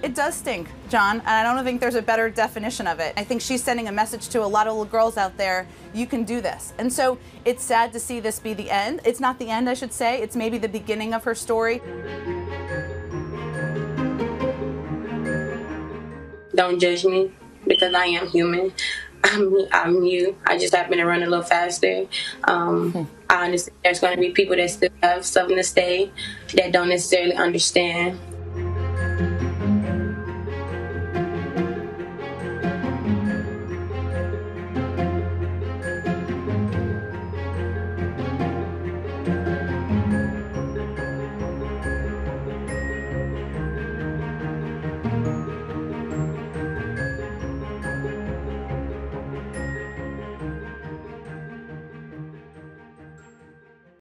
It does stink, John, and I don't think there's a better definition of it. I think she's sending a message to a lot of little girls out there you can do this. And so it's sad to see this be the end. It's not the end, I should say, it's maybe the beginning of her story. Don't judge me because I am human. I'm, I'm you. I just happen to run a little faster. Um, I understand there's going to be people that still have something to say that don't necessarily understand